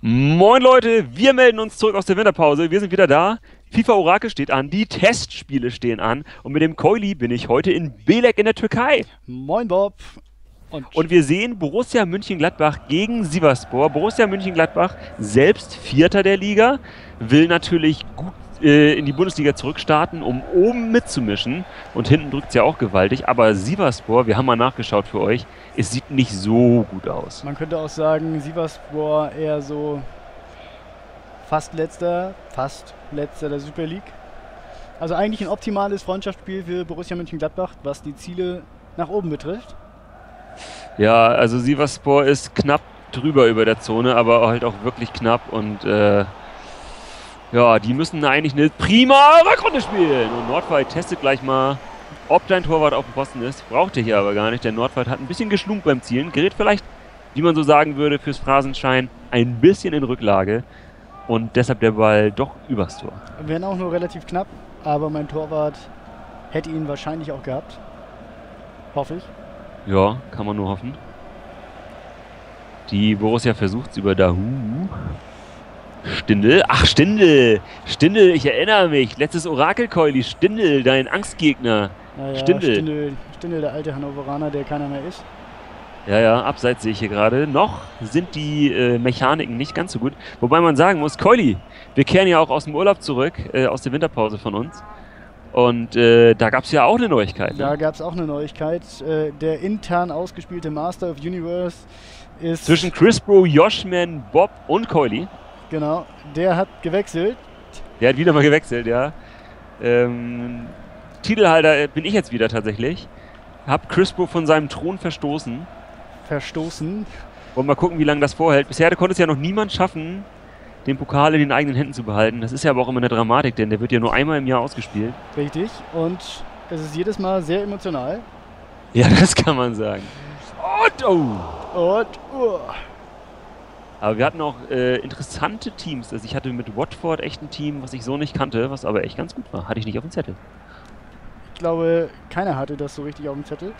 Moin Leute, wir melden uns zurück aus der Winterpause. Wir sind wieder da. FIFA Orakel steht an, die Testspiele stehen an und mit dem Koili bin ich heute in Belek in der Türkei. Moin Bob. Und, und wir sehen Borussia München-Gladbach gegen Sivaspor. Borussia München-Gladbach, selbst Vierter der Liga, will natürlich gut in die Bundesliga zurückstarten, um oben mitzumischen. Und hinten drückt es ja auch gewaltig. Aber Sivaspor, wir haben mal nachgeschaut für euch, es sieht nicht so gut aus. Man könnte auch sagen, Sivaspor eher so fast letzter, fast letzter der Super League. Also eigentlich ein optimales Freundschaftsspiel für Borussia Mönchengladbach, was die Ziele nach oben betrifft. Ja, also Sivaspor ist knapp drüber über der Zone, aber halt auch wirklich knapp und äh, ja, die müssen eigentlich eine prima Rückrunde spielen. Und Nordwald testet gleich mal, ob dein Torwart auf dem Posten ist. Braucht er hier aber gar nicht. Der Nordwald hat ein bisschen geschlunkt beim Zielen. Gerät vielleicht, wie man so sagen würde, fürs Phrasenschein ein bisschen in Rücklage. Und deshalb der Ball doch übers Tor. Wären auch nur relativ knapp, aber mein Torwart hätte ihn wahrscheinlich auch gehabt. Hoffe ich. Ja, kann man nur hoffen. Die Borussia versucht es über Dahu. Stindel? Ach, Stindel! Stindel, ich erinnere mich. Letztes Orakelkeuli. Stindel, dein Angstgegner. Ja, ja, Stindel. Stindel. Stindel, der alte Hannoveraner, der keiner mehr ist. Ja, ja, abseits sehe ich hier gerade. Noch sind die äh, Mechaniken nicht ganz so gut. Wobei man sagen muss, Keuli, wir kehren ja auch aus dem Urlaub zurück, äh, aus der Winterpause von uns. Und äh, da gab es ja auch eine Neuigkeit. Ne? Da gab es auch eine Neuigkeit. Äh, der intern ausgespielte Master of Universe ist. Zwischen Chris Bro, Joshman, Bob und Keuli. Genau, der hat gewechselt. Der hat wieder mal gewechselt, ja. Ähm, Titelhalter bin ich jetzt wieder tatsächlich. Hab Crispo von seinem Thron verstoßen. Verstoßen. Wollen mal gucken, wie lange das vorhält. Bisher konnte es ja noch niemand schaffen, den Pokal in den eigenen Händen zu behalten. Das ist ja aber auch immer eine Dramatik, denn der wird ja nur einmal im Jahr ausgespielt. Richtig. Und es ist jedes Mal sehr emotional. Ja, das kann man sagen. Und, oh. Und, oh. Aber wir hatten auch äh, interessante Teams. Also ich hatte mit Watford echt ein Team, was ich so nicht kannte, was aber echt ganz gut war. Hatte ich nicht auf dem Zettel. Ich glaube, keiner hatte das so richtig auf dem Zettel.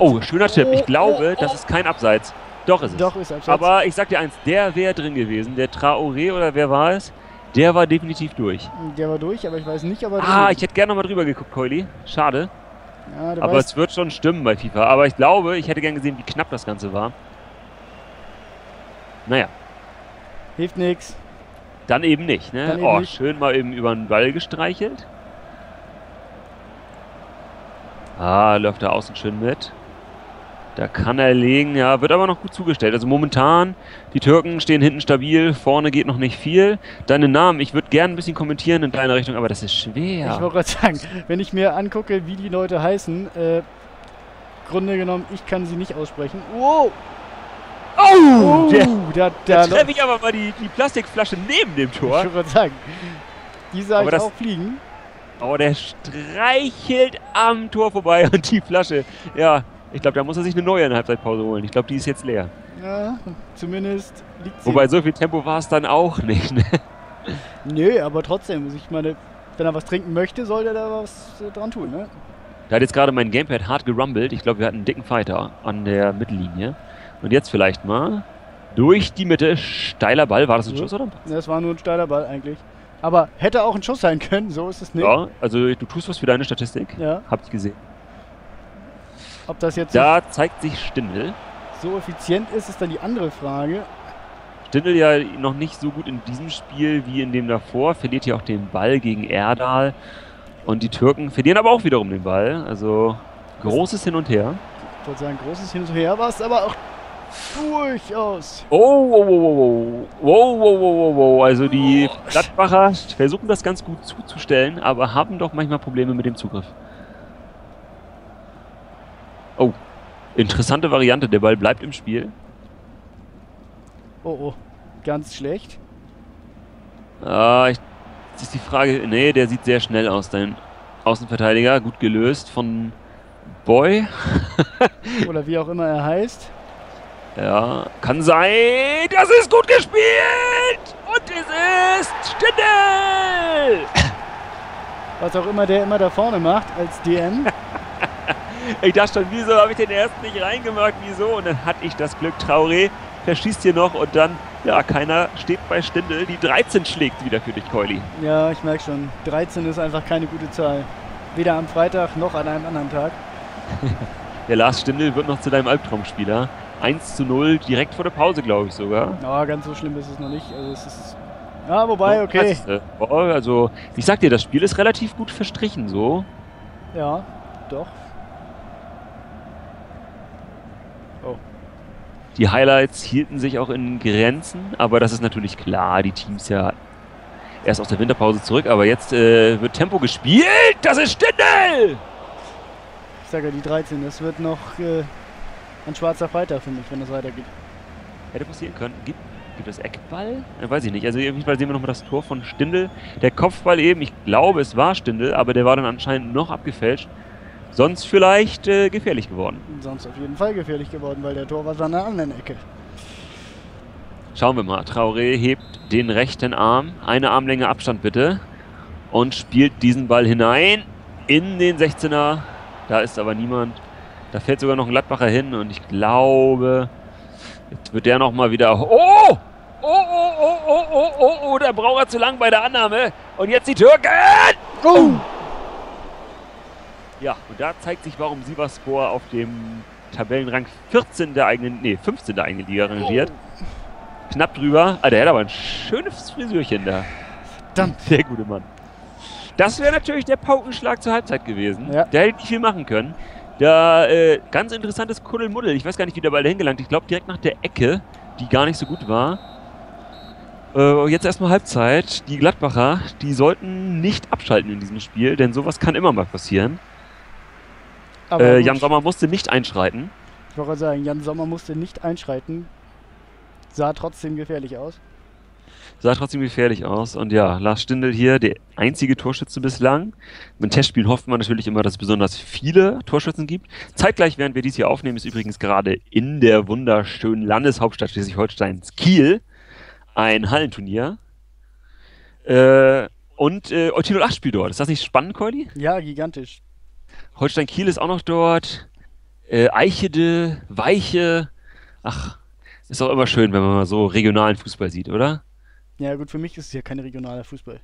oh, schöner oh, Tipp. Ich glaube, oh, oh. das ist kein Abseits. Doch ist es. Doch ist Abseits. Aber ich sag dir eins, der wäre drin gewesen. Der Traoré oder wer war es? Der war definitiv durch. Der war durch, aber ich weiß nicht, ob er Ah, ich hätte gerne nochmal drüber geguckt, Keuli. Schade. Ja, aber es wird schon stimmen bei FIFA. Aber ich glaube, ich hätte gern gesehen, wie knapp das Ganze war. Naja. Hilft nichts. Dann eben nicht, ne? Eben oh, nicht. schön mal eben über den Ball gestreichelt. Ah, läuft da außen schön mit. Da kann er legen, ja, wird aber noch gut zugestellt. Also momentan, die Türken stehen hinten stabil, vorne geht noch nicht viel. Deine Namen, ich würde gerne ein bisschen kommentieren in deine Richtung, aber das ist schwer. Ich wollte gerade sagen, wenn ich mir angucke, wie die Leute heißen, äh, Grunde genommen, ich kann sie nicht aussprechen. Wow! Oh! Der, der, der da treffe ich aber mal die, die Plastikflasche neben dem Tor. Ich würde sagen, die sah aber ich das, auch fliegen. Aber der streichelt am Tor vorbei und die Flasche, ja, ich glaube, da muss er sich eine neue in der Halbzeitpause holen. Ich glaube, die ist jetzt leer. Ja, zumindest liegt sie. Wobei, so viel Tempo war es dann auch nicht, ne? Nö, aber trotzdem, ich meine, wenn er was trinken möchte, soll er da was äh, dran tun, ne? Da hat jetzt gerade mein Gamepad hart gerumbelt. Ich glaube, wir hatten einen dicken Fighter an der Mittellinie. Und jetzt vielleicht mal durch die Mitte. Steiler Ball. War das ein Schuss oder? Das war nur ein steiler Ball eigentlich. Aber hätte auch ein Schuss sein können, so ist es nicht. Ja, also du tust was für deine Statistik. Ja. Hab ich gesehen. Ob das jetzt. Da zeigt sich Stindel. So effizient ist, ist dann die andere Frage. Stindel ja noch nicht so gut in diesem Spiel wie in dem davor. Verliert hier auch den Ball gegen Erdal. Und die Türken verlieren aber auch wiederum den Ball. Also großes Hin und Her. Ich wollte sagen, großes Hin und Her war es aber auch Durchaus. Oh, wow, wow, wow, wow, wow, wow, wow. Also die oh. Gladbacher versuchen das ganz gut zuzustellen, aber haben doch manchmal Probleme mit dem Zugriff. Oh, interessante Variante. Der Ball bleibt im Spiel. Oh, oh. Ganz schlecht. Ah, ich, das ist die Frage. Nee, der sieht sehr schnell aus, dein Außenverteidiger. Gut gelöst von Boy. Oder wie auch immer er heißt. Ja, kann sein. Das ist gut gespielt. Und es ist Stindel. Was auch immer der immer da vorne macht als DM. ich dachte schon, wieso habe ich den ersten nicht reingemacht? Wieso? Und dann hatte ich das Glück, Traoré verschießt hier noch und dann, ja, keiner steht bei Stindel. Die 13 schlägt wieder für dich, Keuli. Ja, ich merke schon. 13 ist einfach keine gute Zahl. Weder am Freitag noch an einem anderen Tag. Der Lars Stindel wird noch zu deinem Albtraumspieler. 1 zu 0, direkt vor der Pause, glaube ich sogar. Ja, ganz so schlimm ist es noch nicht. Also es ist. Ja, wobei, okay. Oh, also, ich sag dir, das Spiel ist relativ gut verstrichen, so. Ja, doch. Oh. Die Highlights hielten sich auch in Grenzen, aber das ist natürlich klar, die Teams ja erst aus der Winterpause zurück, aber jetzt äh, wird Tempo gespielt. Das ist Stindel! Ich sage ja, die 13, das wird noch äh, ein schwarzer Freitag für mich, wenn das weitergeht. Hätte passieren können. Gibt, gibt es Eckball? Äh, weiß ich nicht. Also auf jeden Fall sehen wir nochmal das Tor von Stindel. Der Kopfball eben, ich glaube es war Stindel, aber der war dann anscheinend noch abgefälscht. Sonst vielleicht äh, gefährlich geworden. Sonst auf jeden Fall gefährlich geworden, weil der Tor war an der anderen Ecke. Schauen wir mal. Traoré hebt den rechten Arm. Eine Armlänge Abstand bitte. Und spielt diesen Ball hinein in den 16er. Da ist aber niemand. Da fällt sogar noch ein Gladbacher hin. Und ich glaube, jetzt wird der nochmal wieder... Oh! Oh, oh, oh, oh, oh, oh, oh, der braucht er zu lang bei der Annahme. Und jetzt die Türken! Oh! Ja, und da zeigt sich, warum Sivaspor auf dem Tabellenrang 14 der eigenen, nee, 15 der eigenen Liga rangiert. Oh. Knapp drüber. Ah, der hat aber ein schönes Frisürchen da. Verdammt. Sehr gute Mann. Das wäre natürlich der Paukenschlag zur Halbzeit gewesen. Ja. Der hätte nicht viel machen können. Da, äh, ganz interessantes Kuddelmuddel. Ich weiß gar nicht, wie der Ball dahin gelangt. Ich glaube, direkt nach der Ecke, die gar nicht so gut war. Äh, jetzt erstmal Halbzeit. Die Gladbacher, die sollten nicht abschalten in diesem Spiel, denn sowas kann immer mal passieren. Äh, Jan Sommer musste nicht einschreiten. Ich wollte sagen, Jan Sommer musste nicht einschreiten. Sah trotzdem gefährlich aus. Sah trotzdem gefährlich aus. Und ja, Lars Stindl hier, der einzige Torschütze bislang. Mit Testspielen hofft man natürlich immer, dass es besonders viele Torschützen gibt. Zeitgleich, während wir dies hier aufnehmen, ist übrigens gerade in der wunderschönen Landeshauptstadt Schleswig-Holsteins Kiel ein Hallenturnier. Äh, und äh, Eutino 08 spielt dort. Ist das nicht spannend, Keuli? Ja, gigantisch. Holstein Kiel ist auch noch dort. Äh, Eichede, Weiche. Ach, ist auch immer schön, wenn man mal so regionalen Fußball sieht, oder? Ja, gut, für mich ist es ja kein regionaler Fußball.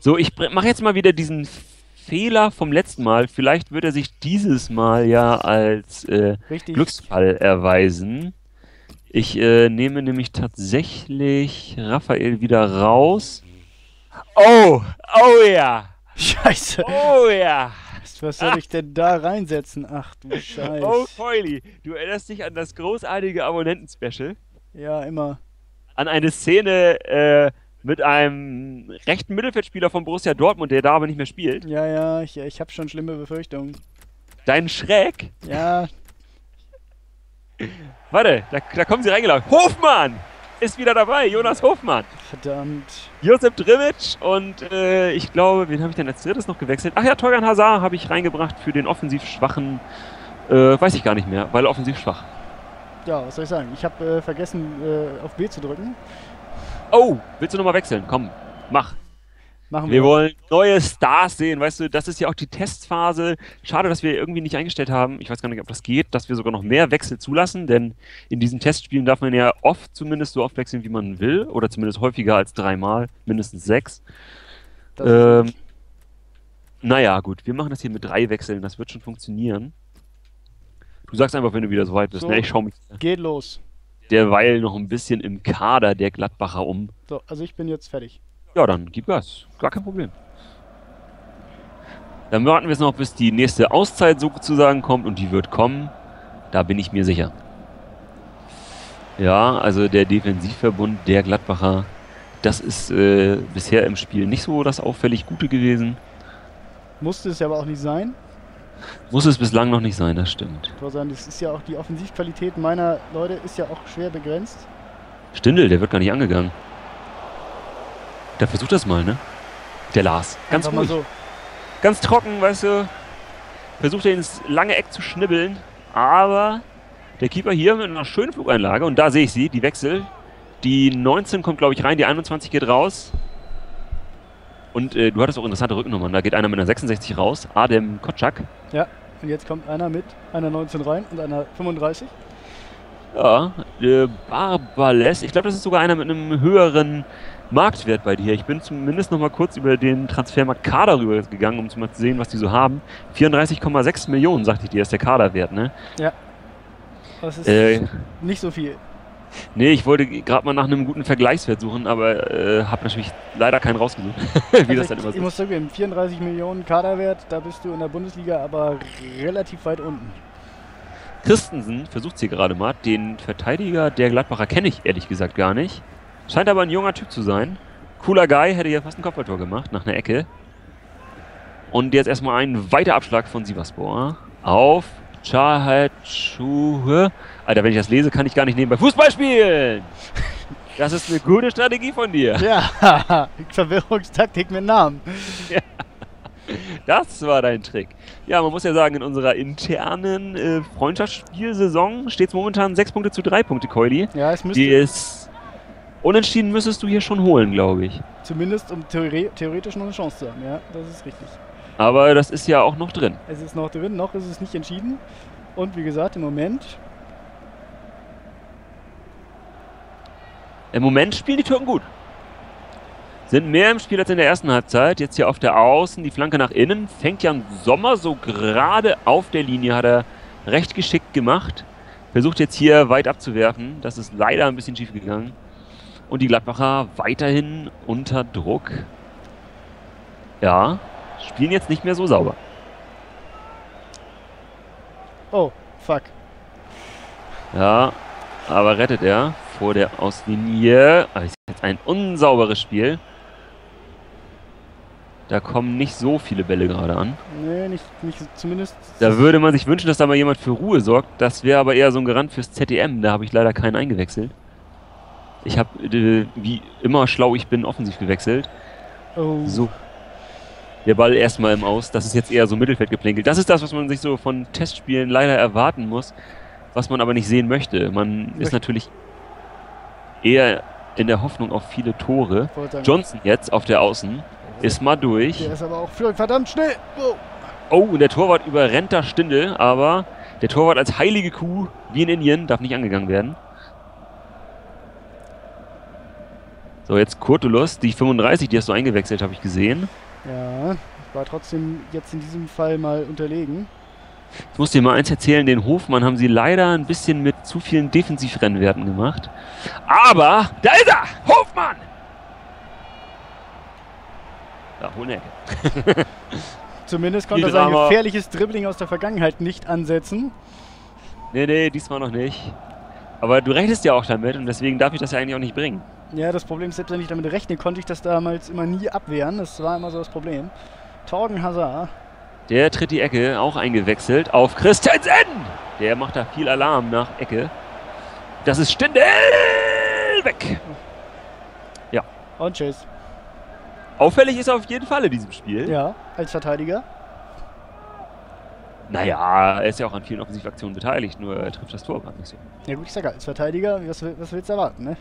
So, ich mache jetzt mal wieder diesen Fehler vom letzten Mal. Vielleicht wird er sich dieses Mal ja als äh, Glücksfall erweisen. Ich äh, nehme nämlich tatsächlich Raphael wieder raus. Oh, oh ja. Scheiße. Oh ja. Was soll ich denn da reinsetzen? Ach du Scheiße. Oh, Keuli, du erinnerst dich an das großartige Abonnenten-Special? Ja, immer. An eine Szene äh, mit einem rechten Mittelfeldspieler von Borussia Dortmund, der da aber nicht mehr spielt. Ja, ja, ich, ich habe schon schlimme Befürchtungen. Dein Schreck? Ja. Warte, da, da kommen sie reingelaufen. Hofmann! ist wieder dabei, Jonas Hofmann. Verdammt. Josef Drimic und äh, ich glaube, wen habe ich denn als drittes noch gewechselt? Ach ja, Torgan Hazard habe ich reingebracht für den offensiv schwachen, äh, weiß ich gar nicht mehr, weil offensiv schwach. Ja, was soll ich sagen? Ich habe äh, vergessen, äh, auf B zu drücken. Oh, willst du nochmal wechseln? Komm, mach. Machen wir. Wir wollen neue Stars sehen, weißt du, das ist ja auch die Testphase. Schade, dass wir irgendwie nicht eingestellt haben, ich weiß gar nicht, ob das geht, dass wir sogar noch mehr Wechsel zulassen, denn in diesen Testspielen darf man ja oft zumindest so oft wechseln, wie man will, oder zumindest häufiger als dreimal, mindestens sechs. Ähm, naja, gut, wir machen das hier mit drei Wechseln, das wird schon funktionieren. Du sagst einfach, wenn du wieder so weit bist. So, ne, ich schau mich geht los. Derweil noch ein bisschen im Kader der Gladbacher um. So, also ich bin jetzt fertig. Ja, dann gib Gas. Gar kein Problem. Dann warten wir es noch, bis die nächste Auszeit sozusagen kommt und die wird kommen. Da bin ich mir sicher. Ja, also der Defensivverbund der Gladbacher, das ist äh, bisher im Spiel nicht so das auffällig Gute gewesen. Musste es ja aber auch nicht sein. Muss es bislang noch nicht sein, das stimmt. Das ist ja auch die Offensivqualität meiner Leute ist ja auch schwer begrenzt. Stindel, der wird gar nicht angegangen. Der versucht das mal, ne? Der Lars. Ganz Einfach ruhig. So. Ganz trocken, weißt du. Versucht er ins lange Eck zu schnibbeln. Aber der Keeper hier mit einer schönen Flugeinlage. Und da sehe ich sie, die Wechsel. Die 19 kommt, glaube ich, rein, die 21 geht raus. Und äh, du hattest auch interessante Rückennummern. Da geht einer mit einer 66 raus, Adem Kotschak. Ja, und jetzt kommt einer mit einer 19 rein und einer 35. Ja, äh, Barbales. Ich glaube, das ist sogar einer mit einem höheren Marktwert bei dir. Ich bin zumindest noch mal kurz über den Transfermarkt Kader rüber gegangen, um zu mal zu sehen, was die so haben. 34,6 Millionen, sagte ich dir, ist der Kaderwert, ne? Ja. Das ist Äh, nicht so viel. Nee, ich wollte gerade mal nach einem guten Vergleichswert suchen, aber äh, habe natürlich leider keinen rausgesucht. Wie Also das dann ich, immer ich so muss zugeben, 34 Millionen Kaderwert, da bist du in der Bundesliga aber relativ weit unten. Christensen versucht hier gerade mal. Den Verteidiger der Gladbacher kenne ich ehrlich gesagt gar nicht. Scheint aber ein junger Typ zu sein. Cooler Guy, hätte ja fast ein Kopfballtor gemacht nach einer Ecke. Und jetzt erstmal ein weiter Abschlag von Sivaspor auf Chahachuhe. Alter, wenn ich das lese, kann ich gar nicht nebenbei Fußball spielen. Das ist eine gute Strategie von dir. Ja, Verwirrungstaktik mit Namen. Das war dein Trick. Ja, man muss ja sagen, in unserer internen äh, Freundschaftsspielsaison steht es momentan 6 Punkte zu 3 Punkte, Keuli. Ja, es müsste Die ist. Unentschieden müsstest du hier schon holen, glaube ich. zumindest um theore theoretisch noch eine Chance zu haben. Ja, das ist richtig. Aber das ist ja auch noch drin. Es ist noch drin, noch ist es nicht entschieden. Und wie gesagt, im Moment, Im Moment spielen die Türken gut. Sind mehr im Spiel als in der ersten Halbzeit. Jetzt hier auf der Außen, die Flanke nach innen. Fängt Jan Sommer so gerade auf der Linie, hat er recht geschickt gemacht. Versucht jetzt hier weit abzuwerfen. Das ist leider ein bisschen schief gegangen. Und die Gladbacher weiterhin unter Druck. Ja, spielen jetzt nicht mehr so sauber. oh, fuck. Ja, aber rettet er vor der Auslinie. Aber ist jetzt ein unsauberes Spiel. Da kommen nicht so viele Bälle gerade an. Nee, nicht, nicht zumindest. Da würde man sich wünschen, dass da mal jemand für Ruhe sorgt. Das wäre aber eher so ein Garant fürs ZDM. Da habe ich leider keinen eingewechselt. Ich habe, äh, wie immer schlau ich bin, offensiv gewechselt. Oh, So. Der Ball erstmal im Aus. Das ist jetzt eher so Mittelfeldgeplänkelt. Das ist das, was man sich so von Testspielen leider erwarten muss, was man aber nicht sehen möchte. Man ist Möchte- natürlich eher in der Hoffnung auf viele Tore. Johnson jetzt auf der Außen ist mal durch. Der ist aber auch für- verdammt schnell. Oh. Oh, und der Torwart überrennt da Stindel, aber der Torwart als heilige Kuh, wie in Indien, darf nicht angegangen werden. So, jetzt Kurtulus, die 35, die hast du eingewechselt, habe ich gesehen. Ja, ich war trotzdem jetzt in diesem Fall mal unterlegen. Ich muss dir mal eins erzählen, den Hofmann haben sie leider ein bisschen mit zu vielen Defensivrennwerten gemacht. Aber, da ist er! Hofmann! Eine Ecke. Zumindest konnte er sein gefährliches Dribbling aus der Vergangenheit nicht ansetzen. Nee, nee, diesmal noch nicht. Aber du rechnest ja auch damit und deswegen darf ich das ja eigentlich auch nicht bringen. Ja, das Problem ist, selbst wenn ich damit rechne, konnte ich das damals immer nie abwehren. Das war immer so das Problem. Torgen Hazard. Der tritt die Ecke, auch eingewechselt, auf Christensen! Der macht da viel Alarm nach Ecke. Das ist Stindel! Weg! Und tschüss. Auffällig ist er auf jeden Fall in diesem Spiel. Ja, als Verteidiger. Naja, er ist ja auch an vielen Offensivaktionen beteiligt, nur er trifft das Tor gerade nicht so. Ja gut, ich sag ja, als Verteidiger, was, was willst du erwarten, ne?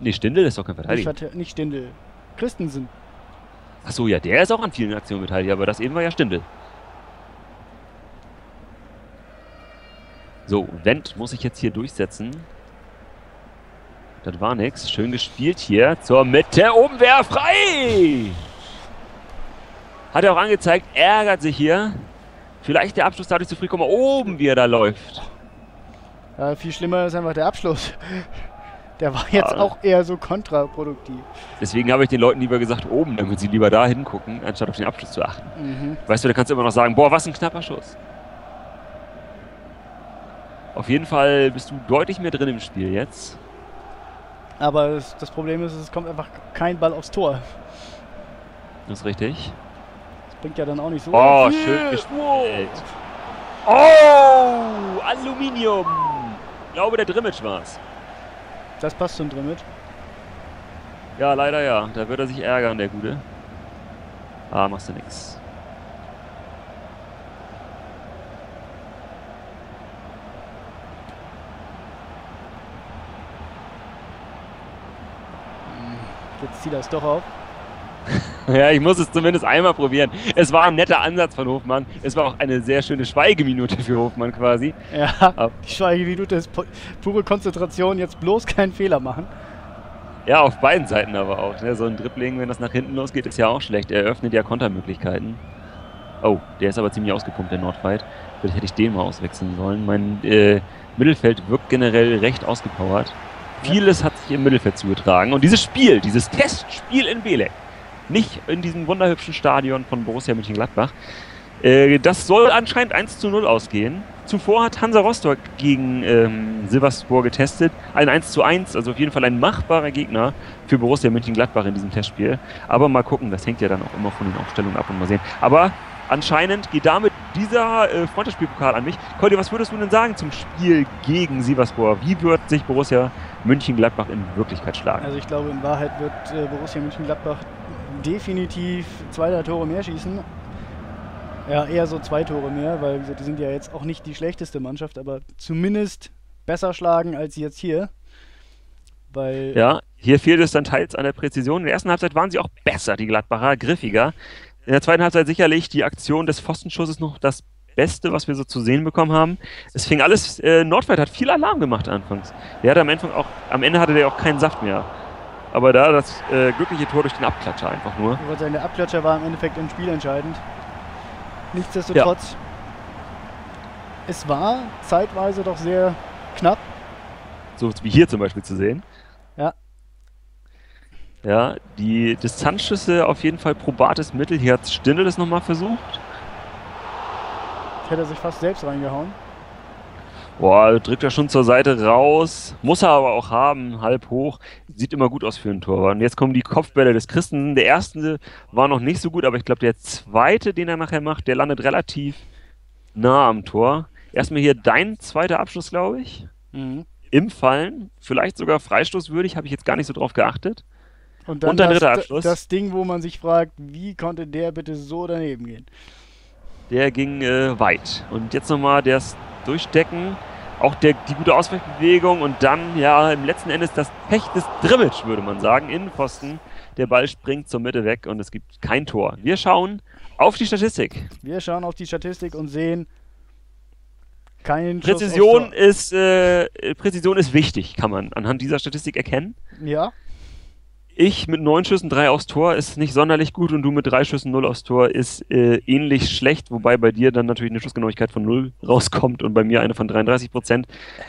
Nee, Stindel ist doch kein Nicht, Verteidiger. Verte nicht Stindel. Christensen. Achso, ja, der ist auch an vielen Aktionen beteiligt, aber das eben war ja Stindel. So, Wendt muss ich jetzt hier durchsetzen. Das war nix. Schön gespielt hier. Zur Mitte. Oben wäre frei. Hat er auch angezeigt. Ärgert sich hier. Vielleicht der Abschluss dadurch zu früh kommen. Oben, wie er da läuft. Ja, viel schlimmer ist einfach der Abschluss. Der war jetzt Ah. auch eher so kontraproduktiv. Deswegen habe ich den Leuten lieber gesagt, oben, damit sie lieber da hingucken, anstatt auf den Abschluss zu achten. Mhm. Weißt du, da kannst du immer noch sagen, boah, was ein knapper Schuss. Auf jeden Fall bist du deutlich mehr drin im Spiel jetzt. Aber es, das Problem ist, es kommt einfach kein Ball aufs Tor. Das ist richtig. Das bringt ja dann auch nicht so Oh, viel. schön gespielt. Oh, Aluminium. Ich glaube, der Drimmitsch war's. Das passt schon drin mit. Ja, leider ja. Da wird er sich ärgern, der Gute. Ah, machst du nix. Jetzt zieht er es doch auf. Ja, ich muss es zumindest einmal probieren. Es war ein netter Ansatz von Hofmann. Es war auch eine sehr schöne Schweigeminute für Hofmann quasi. Ja, die Schweigeminute ist pure Konzentration, jetzt bloß keinen Fehler machen. Ja, auf beiden Seiten aber auch. Ne? So ein Dribbling, wenn das nach hinten losgeht, ist ja auch schlecht. Er öffnet ja Kontermöglichkeiten. Oh, der ist aber ziemlich ausgepumpt, der Nordfight. Vielleicht hätte ich den mal auswechseln sollen. Mein äh, Mittelfeld wirkt generell recht ausgepowert. Vieles hat sich im Mittelfeld zugetragen. Und dieses Spiel, dieses Testspiel in Belek, nicht in diesem wunderhübschen Stadion von Borussia Mönchengladbach. Äh, das soll anscheinend 1 zu 0 ausgehen. Zuvor hat Hansa Rostock gegen ähm, Silverspor getestet. Ein 1 zu 1, also auf jeden Fall ein machbarer Gegner für Borussia Mönchengladbach in diesem Testspiel. Aber mal gucken, das hängt ja dann auch immer von den Aufstellungen ab und mal sehen. Aber anscheinend geht damit dieser äh, Freundschaftsspielpokal an mich. Cody, was würdest du denn sagen zum Spiel gegen Sivasspor? Wie wird sich Borussia München-Gladbach in Wirklichkeit schlagen? Also ich glaube, in Wahrheit wird äh, Borussia München-Gladbach definitiv zwei, drei Tore mehr schießen. Ja, eher so zwei Tore mehr, weil die sind ja jetzt auch nicht die schlechteste Mannschaft, aber zumindest besser schlagen als jetzt hier. Weil ja, hier fehlt es dann teils an der Präzision. In der ersten Halbzeit waren sie auch besser, die Gladbacher, griffiger. In der zweiten Halbzeit sicherlich die Aktion des Pfostenschusses noch das Beste, was wir so zu sehen bekommen haben. Es fing alles, äh, Nordweit hat viel Alarm gemacht anfangs. Der hatte am Ende auch, am Ende hatte der auch keinen Saft mehr. Aber da das äh, glückliche Tor durch den Abklatscher einfach nur. Aber seine Abklatscher war im Endeffekt im Spiel entscheidend. Nichtsdestotrotz, ja. es war zeitweise doch sehr knapp. So wie hier zum Beispiel zu sehen. Ja. Ja, die Distanzschüsse auf jeden Fall probates Mittel. Hier hat Stindl das nochmal versucht. Hätte er sich fast selbst reingehauen. Boah, drückt er schon zur Seite raus. Muss er aber auch haben, halb hoch. Sieht immer gut aus für einen Torwart. Und jetzt kommen die Kopfbälle des Christen. Der erste war noch nicht so gut, aber ich glaube, der zweite, den er nachher macht, der landet relativ nah am Tor. Erstmal hier dein zweiter Abschluss, glaube ich. Mhm. Im Fallen. Vielleicht sogar freistoßwürdig, habe ich jetzt gar nicht so drauf geachtet. Und dann, Und dann das, dritter Abschluss. Das Ding, wo man sich fragt, wie konnte der bitte so daneben gehen? Der ging äh, weit. Und jetzt nochmal das Durchdecken. Auch der, die gute Ausweichbewegung und dann, ja, im letzten Endes das Pech des Drimmitsch, würde man sagen. Innenpfosten. Der Ball springt zur Mitte weg und es gibt kein Tor. Wir schauen auf die Statistik. Wir schauen auf die Statistik und sehen keinen Präzision ist äh, Präzision ist wichtig, kann man anhand dieser Statistik erkennen. Ja. Ich mit neun Schüssen drei aufs Tor ist nicht sonderlich gut und du mit drei Schüssen null aufs Tor ist äh, ähnlich schlecht, wobei bei dir dann natürlich eine Schussgenauigkeit von null rauskommt und bei mir eine von 33 Prozent.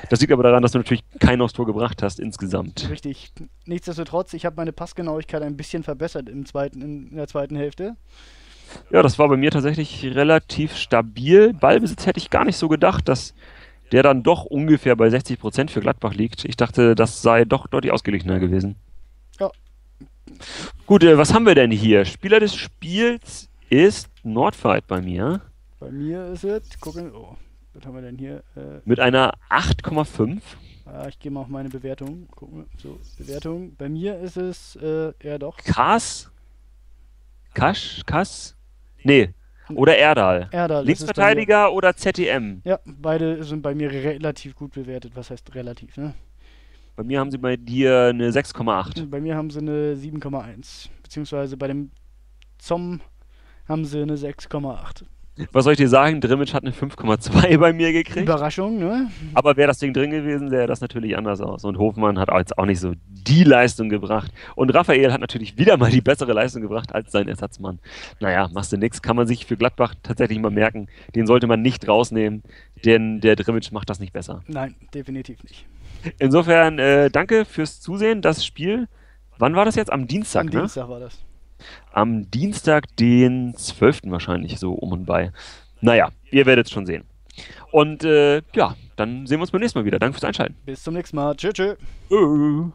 Das liegt aber daran, dass du natürlich keinen aufs Tor gebracht hast insgesamt. Richtig. Nichtsdestotrotz, ich habe meine Passgenauigkeit ein bisschen verbessert im zweiten, in der zweiten Hälfte. Ja, das war bei mir tatsächlich relativ stabil. Ballbesitz hätte ich gar nicht so gedacht, dass der dann doch ungefähr bei 60 Prozent für Gladbach liegt. Ich dachte, das sei doch deutlich ausgeglichener gewesen. Gut, äh, was haben wir denn hier? Spieler des Spiels ist Nordfight bei mir. Bei mir ist es, gucken, oh, was haben wir denn hier? Äh, Mit einer 8,5. Ah, ich gehe mal auf meine Bewertung. Gucken, so, Bewertung. Bei mir ist es, äh, ja doch. Kass? Kasch? Kass? Nee. Oder Erdal. Erdal. Linksverteidiger oder ZTM? Ja, beide sind bei mir relativ gut bewertet. Was heißt relativ, ne? Bei mir haben sie bei dir eine 6,8. Bei mir haben sie eine 7,1. Beziehungsweise bei dem Zom haben sie eine 6,8. Was soll ich dir sagen? Drimmitsch hat eine 5,2 bei mir gekriegt. Überraschung, ne? Aber wäre das Ding drin gewesen, sähe das natürlich anders aus. Und Hofmann hat jetzt auch nicht so die Leistung gebracht. Und Raphael hat natürlich wieder mal die bessere Leistung gebracht als sein Ersatzmann. Naja, machst du nix. Kann man sich für Gladbach tatsächlich mal merken. Den sollte man nicht rausnehmen, denn der Drimmitsch macht das nicht besser. Nein, definitiv nicht. Insofern äh, danke fürs Zusehen. Das Spiel, wann war das jetzt? Am Dienstag, Am ne? Dienstag war das. Am Dienstag, den 12. wahrscheinlich, so um und bei. Naja, ihr werdet es schon sehen. Und äh, ja, dann sehen wir uns beim nächsten Mal wieder. Danke fürs Einschalten. Bis zum nächsten Mal. Tschö, tschö. Tschö.